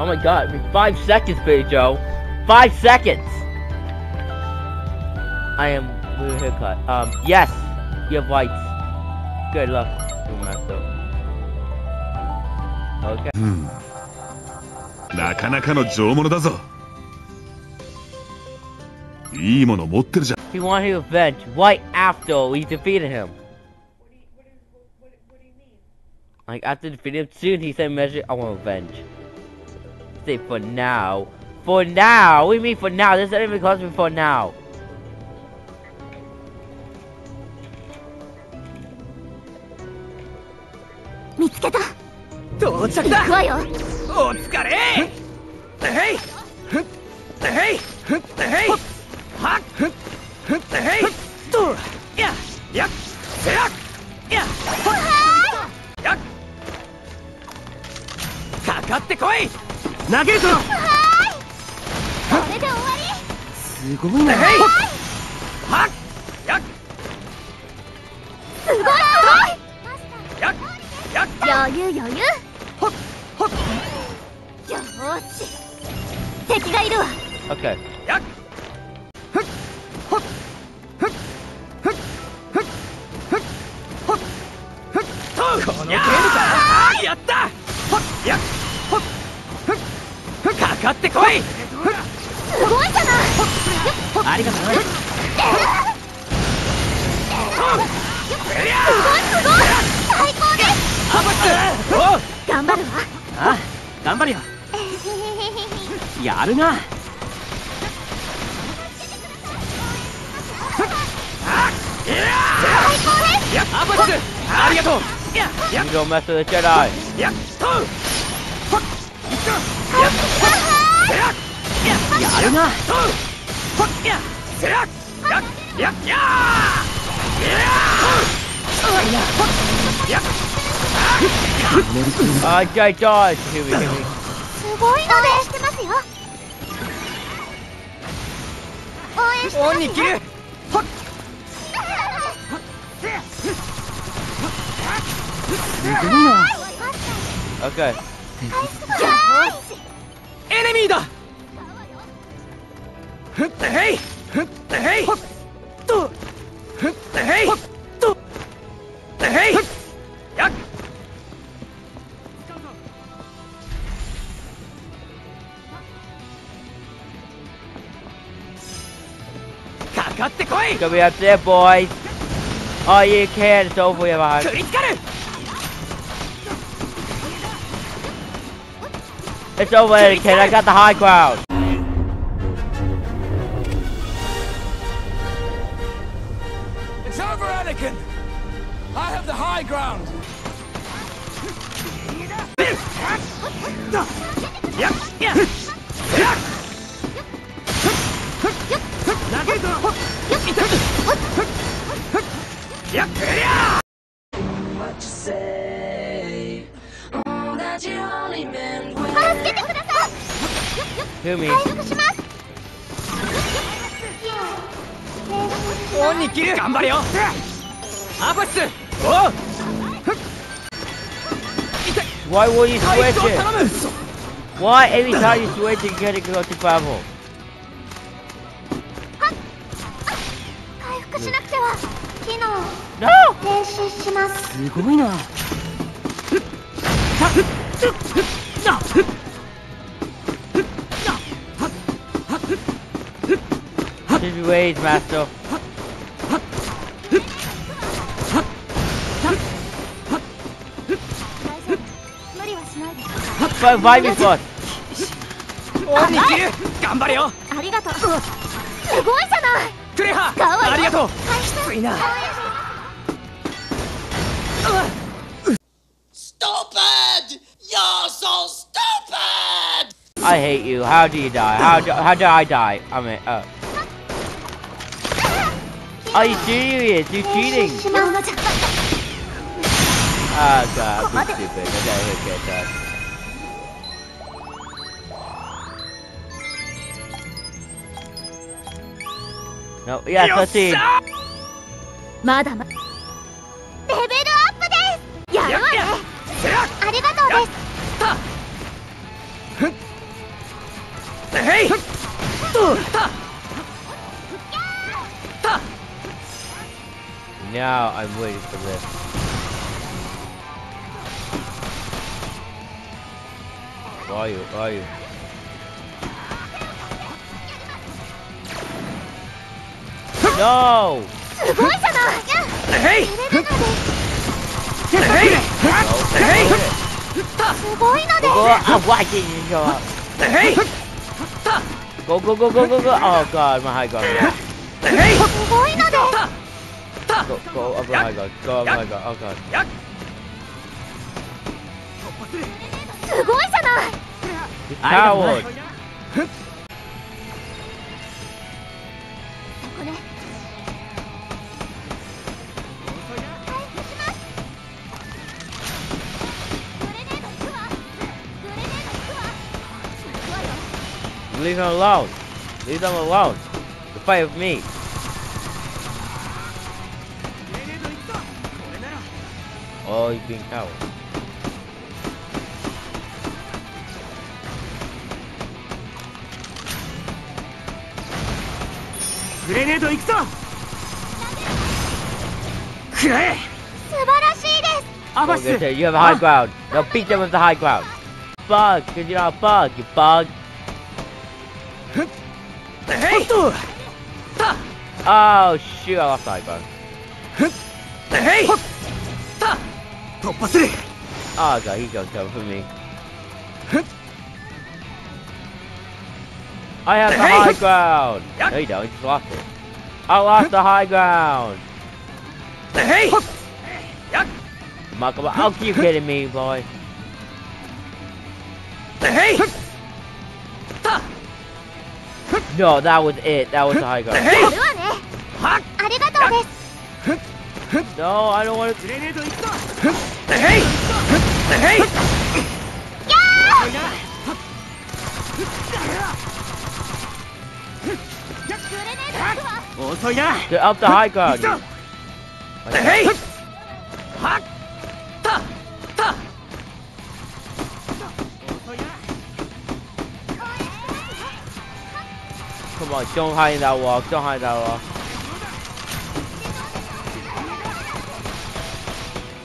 Oh my god, I mean, five seconds, Billy Joe. Five seconds! I am with a haircut. Um, yes! You have whites. Good luck, Master. Okay. なかなかの上物だぞいいもの持ってるじゃん He wanted revenge right after we defeated him. Like after defeating him, soon he said, "Measure, I want revenge." say for now. For now? What do you mean for now? This doesn't even cost me for now. Hey! 投げるぞこれで終わすごいな。へい。はっ。やりすごい。すややごい余裕余裕。ほっ。ほっ。よーし。敵がいるわ。Okay. やっ。ふっ。ほっ。ふっ。ふっ。ふっ。ふっ。ほっ。ふっ。とこのゲームかかってこい！すごいじゃない。ありがとうすごいすごい。最高です。ハバス頑張るわあ頑張るよやるな最高ですやハバスありがとうやるなとほっやせやややややや Uh, Jedi dodge. Here we go. すごいので応援してますよ応援してますよオンに切るほっ Okay. よーしエネミーだ Hey! Hey! Hey! Hey! Yuck! Go be up there, boys. Oh, you can. It's over your mind. It's over, kid. I got the high ground. ground. What you say? Oh, that you only meant when. 助けてください。フミ。回復します。オンに切る。頑張れよ。アバス。おう。Why would you switch it? Why every time you switch you gotta go to travel? No! 練習します。すごいな。Did you wait, master? revive me first. オンに切る頑張れよありがとうすごいじゃないクレハ使うわよありがとう回復きついな Stupid! You're so stupid! I hate you. How do you die? How do, how do I die? I mean, uh. Are you serious? You cheating? しまうのじゃ Ah, God, I'm stupid. I gotta get that. No, yes, よっ let's し see. ゃまだまレベルアップですやるわねせやありがとうですたふっ へいとたた Now I'm waiting for this. Where are you? Where are you? No! すごいじゃないへいへい Oh, へい.すごいので Go, ah, why can't you show up? へい Go, go, go, go, go, go! Oh god, my high. へいすごいので Go, go up my ground. Go up my ground. Oh god. すごいじゃない coward! Leave them alone. Leave them alone. To fight with me. Oh, he's being coward. グレネード行くぞくらえ素晴らしいですアバ Go ス get it. You have a high ground. Now beat them with the high ground. Bug, cause you're not a bug, you bug. Oh shoot, I lost Ivo. Hey! Oh god, he's gonna come for me. I have the high ground! No you don't, you just lost it. I lost the high ground! Hey! Michael, oh, you kidding me, boy? Hey! No, that was it. That was the high guard. No, I don't want to. Hey! Hey! They're up the high guard. Hey! Come on, don't hide in that wall. Don't hide in that wall.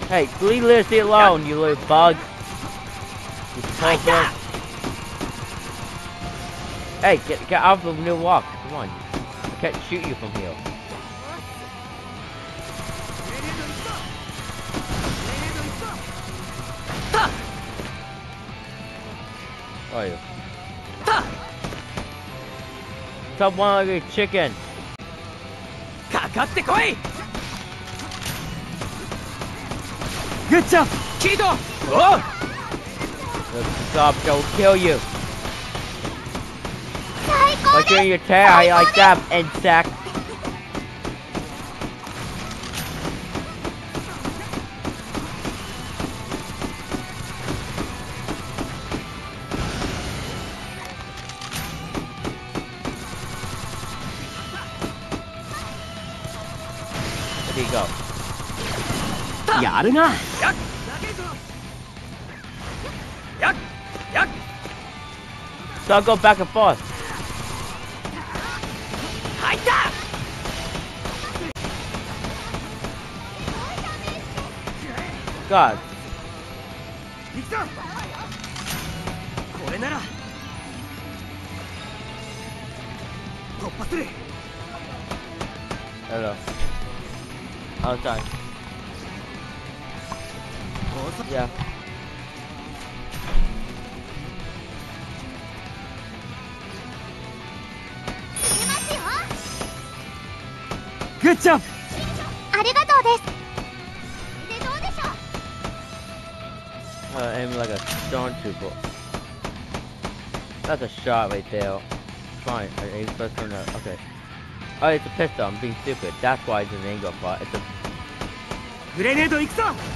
Hey, leave Lucy alone, you little bug. You pulpit. Hey, get get off of the new walk. Come on. I can't shoot you from here. Where are you? Top one ugly chicken. Kakatte koi! Good job! Kido! Oh! The top don't kill you. By doing your tail, I like that, exact. やるなやっやっやっ So I'll go back and forth. 入った God. 行くぞこ Yeah. Good job! ありがとうです。Uh, aim like a stormtrooper. That's a shot right there. Fine, I aim first turn out. Okay. Oh, it's a pistol. I'm being stupid. That's why it's an angle fire. It's a. Grenade, 行くぞ!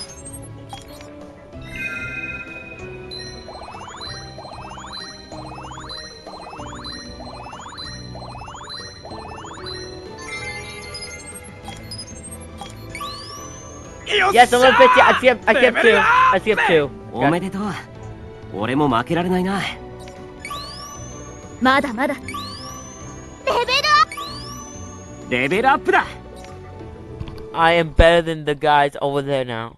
Yes, a little bit. Yeah, I skipped. I skipped two. I skipped two. おめでとう俺も負けられないなまだまだレベルアップレベルアップだ I am better than the guys over there now.